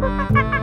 Ha ha ha!